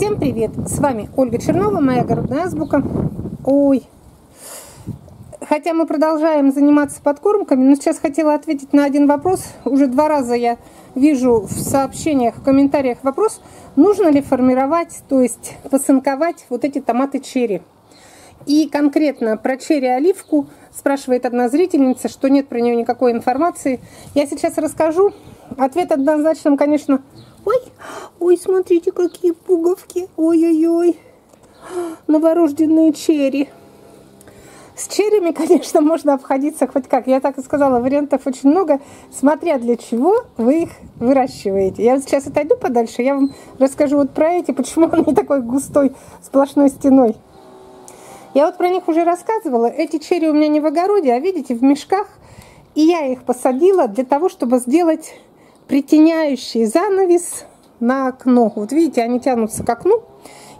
Всем привет! С вами Ольга Чернова, моя огородная азбука. Ой, хотя мы продолжаем заниматься подкормками, но сейчас хотела ответить на один вопрос. Уже два раза я вижу в сообщениях, в комментариях вопрос, нужно ли формировать, то есть посынковать вот эти томаты черри. И конкретно про черри-оливку спрашивает одна зрительница, что нет про нее никакой информации. Я сейчас расскажу. Ответ однозначным, конечно, ой, ой, смотрите, какие пуговки, ой-ой-ой, новорожденные черри. С черями, конечно, можно обходиться хоть как. Я так и сказала, вариантов очень много, смотря для чего вы их выращиваете. Я сейчас отойду подальше, я вам расскажу вот про эти, почему они такой густой, сплошной стеной. Я вот про них уже рассказывала. Эти черри у меня не в огороде, а видите, в мешках. И я их посадила для того, чтобы сделать притеняющий занавес на окно. Вот видите, они тянутся к окну.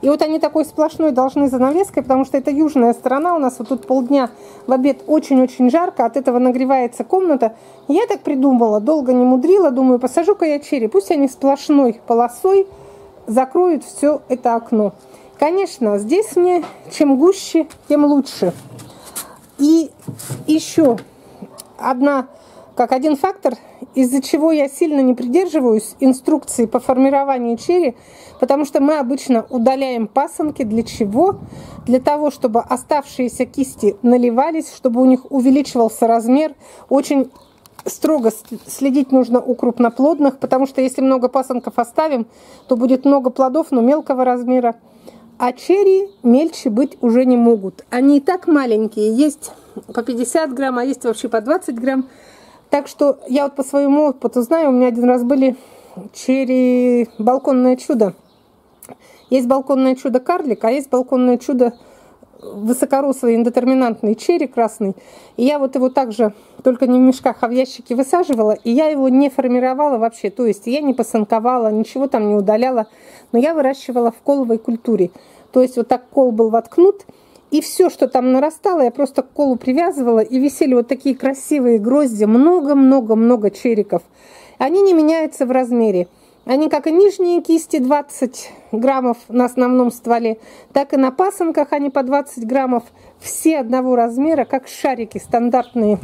И вот они такой сплошной должны занавеской, потому что это южная сторона. У нас вот тут полдня в обед очень-очень жарко, от этого нагревается комната. Я так придумала, долго не мудрила, думаю, посажу-ка я черри. Пусть они сплошной полосой закроют все это окно. Конечно, здесь мне чем гуще, тем лучше. И еще одна, как один фактор, из-за чего я сильно не придерживаюсь инструкции по формированию черри, потому что мы обычно удаляем пасынки. Для чего? Для того, чтобы оставшиеся кисти наливались, чтобы у них увеличивался размер. Очень строго следить нужно у крупноплодных, потому что если много пасынков оставим, то будет много плодов, но мелкого размера. А черри мельче быть уже не могут. Они и так маленькие. Есть по 50 грамм, а есть вообще по 20 грамм. Так что я вот по своему опыту знаю, у меня один раз были черри балконное чудо. Есть балконное чудо карлик, а есть балконное чудо высокорослый индетерминантный черри красный. И я вот его также, только не в мешках, а в ящике высаживала. И я его не формировала вообще. То есть я не посанковала, ничего там не удаляла. Но я выращивала в коловой культуре. То есть вот так кол был воткнут, и все, что там нарастало, я просто к колу привязывала, и висели вот такие красивые грозди, много-много-много чериков. Они не меняются в размере. Они как и нижние кисти 20 граммов на основном стволе, так и на пасынках они по 20 граммов. Все одного размера, как шарики стандартные.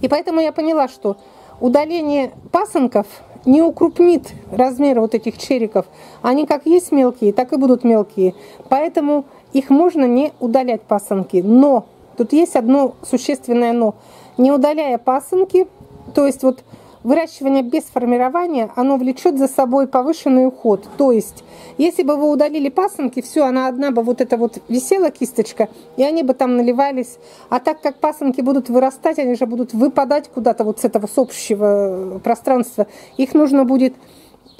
И поэтому я поняла, что удаление пасынков не укрупнит размеры вот этих чериков. Они как есть мелкие, так и будут мелкие. Поэтому их можно не удалять пасынки. Но, тут есть одно существенное но. Не удаляя пасынки, то есть вот выращивание без формирования, оно влечет за собой повышенный уход. То есть, если бы вы удалили пасынки, все, она одна бы вот эта вот висела кисточка, и они бы там наливались. А так как пасынки будут вырастать, они же будут выпадать куда-то вот с этого с общего пространства, их нужно будет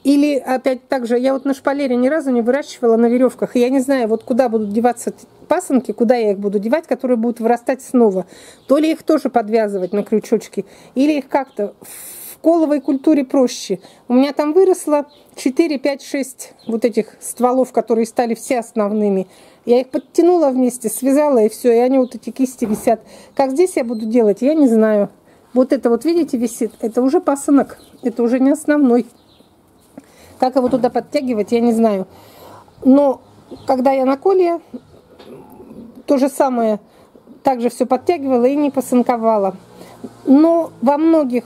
или опять так же, я вот на шпалере ни разу не выращивала на веревках, и я не знаю, вот куда будут деваться пасынки, куда я их буду девать, которые будут вырастать снова. То ли их тоже подвязывать на крючочки, или их как-то коловой культуре проще. У меня там выросло 4, 5, 6 вот этих стволов, которые стали все основными. Я их подтянула вместе, связала и все, и они вот эти кисти висят. Как здесь я буду делать, я не знаю. Вот это вот, видите, висит, это уже пасынок, это уже не основной. Как его туда подтягивать, я не знаю. Но когда я на коле, то же самое, также все подтягивала и не посынковала. Но во многих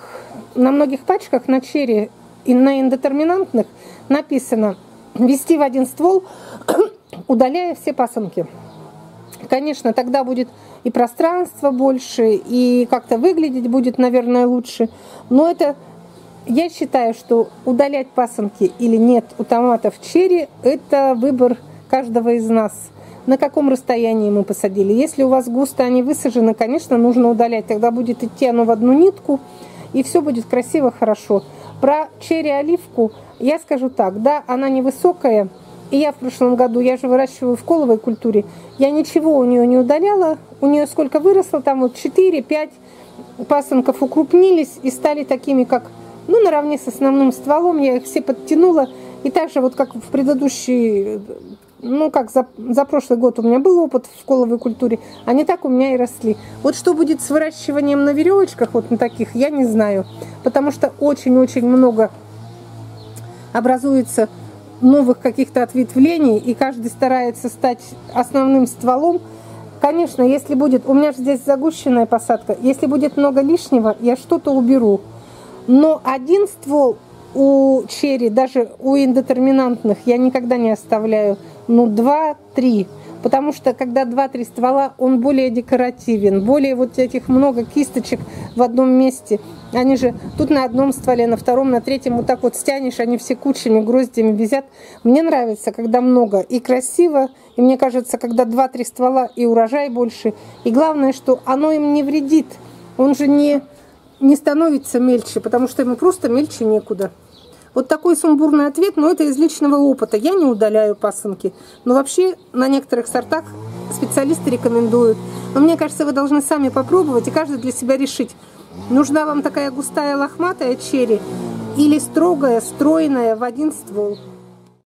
на многих пачках на черри и на индетерминантных написано ввести в один ствол, удаляя все пасынки. Конечно, тогда будет и пространство больше, и как-то выглядеть будет, наверное, лучше. Но это, я считаю, что удалять пасынки или нет у томатов черри, это выбор каждого из нас. На каком расстоянии мы посадили. Если у вас густо они высажены, конечно, нужно удалять. Тогда будет идти оно в одну нитку, и все будет красиво, хорошо. Про черри-оливку я скажу так, да, она невысокая, и я в прошлом году, я же выращиваю в коловой культуре, я ничего у нее не удаляла, у нее сколько выросло, там вот 4-5 пасынков укрупнились и стали такими, как, ну, наравне с основным стволом, я их все подтянула, и также вот как в предыдущий ну как за, за прошлый год у меня был опыт в коловой культуре, они так у меня и росли. Вот что будет с выращиванием на веревочках, вот на таких, я не знаю, потому что очень-очень много образуется новых каких-то ответвлений, и каждый старается стать основным стволом, Конечно, если будет, у меня же здесь загущенная посадка, если будет много лишнего, я что-то уберу. Но один ствол у черри, даже у индетерминантных, я никогда не оставляю, ну, два-три. Потому что когда два-три ствола, он более декоративен, более вот этих много кисточек в одном месте. Они же тут на одном стволе, на втором, на третьем вот так вот стянешь, они все кучами, гроздями висят. Мне нравится, когда много и красиво, и мне кажется, когда два-три ствола и урожай больше. И главное, что оно им не вредит. Он же не, не становится мельче, потому что ему просто мельче некуда. Вот такой сумбурный ответ, но это из личного опыта. Я не удаляю пасынки. Но вообще на некоторых сортах специалисты рекомендуют. Но мне кажется, вы должны сами попробовать и каждый для себя решить, нужна вам такая густая лохматая черри или строгая, стройная в один ствол.